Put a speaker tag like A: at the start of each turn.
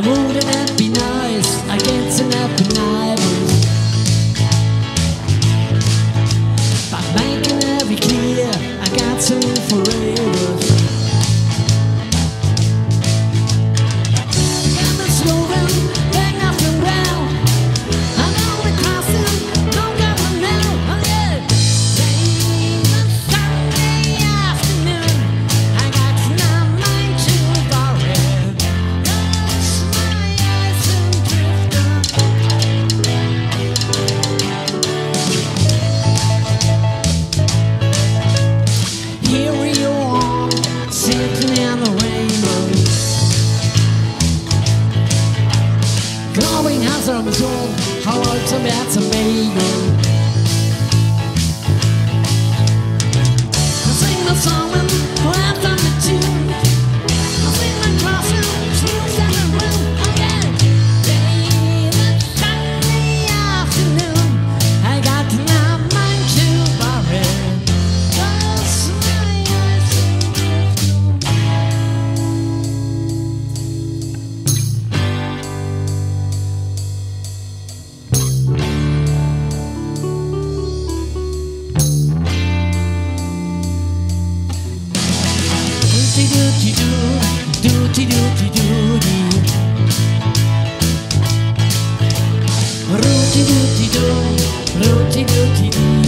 A: wouldn't that be nice? I guess zum Sohn, heute mehr zum Mägen. do-ti-do, do-ti-do-ti-do.